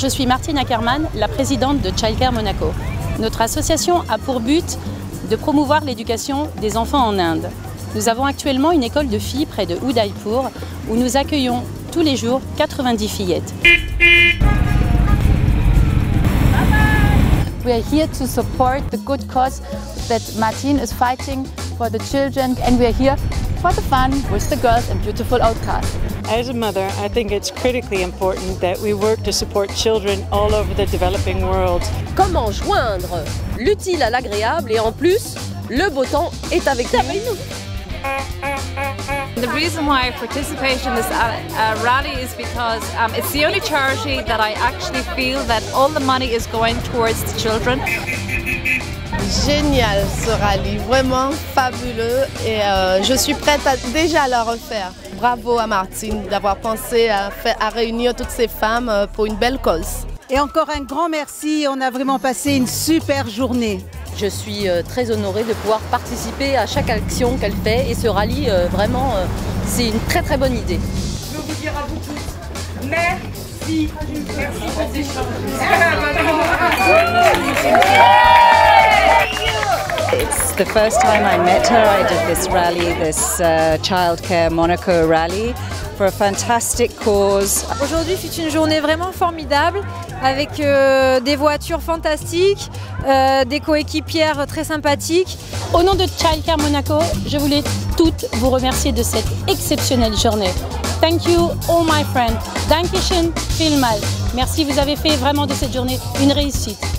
je suis Martine Ackermann, la présidente de Childcare Monaco. Notre association a pour but de promouvoir l'éducation des enfants en Inde. Nous avons actuellement une école de filles près de Udaipur où nous accueillons tous les jours 90 fillettes. We are here to support the good cause that Martine is fighting for the children and we are here for the fun with the girls and beautiful outcasts. As a mother, I think it's critically important that we work to support children all over the developing world. Comment joindre l'utile à l'agréable et en plus, le beau temps est avec nous. The reason why I participate in this uh, uh, rally is because um, it's the only charity that I actually feel that all the money is going towards the children. Génial ce rallye, vraiment fabuleux et euh, je suis prête à déjà le refaire. Bravo à Martine d'avoir pensé à, faire, à réunir toutes ces femmes euh, pour une belle cause. Et encore un grand merci, on a vraiment passé une super journée. Je suis euh, très honorée de pouvoir participer à chaque action qu'elle fait et ce rallye, vraiment, c'est une très très bonne idée. Je veux vous dire à vous tous, merci. Merci the first time I met her. I did this rally, this uh, Childcare Monaco rally, for a fantastic cause. Aujourd'hui c'est une journée vraiment formidable avec euh, des voitures fantastiques, euh, des coéquipières très sympathiques. Au nom de Childcare Monaco, je voulais toutes vous remercier de cette exceptionnelle journée. Thank you all my friends. Dankeschön vielmals. Merci, vous avez fait vraiment de cette journée une réussite.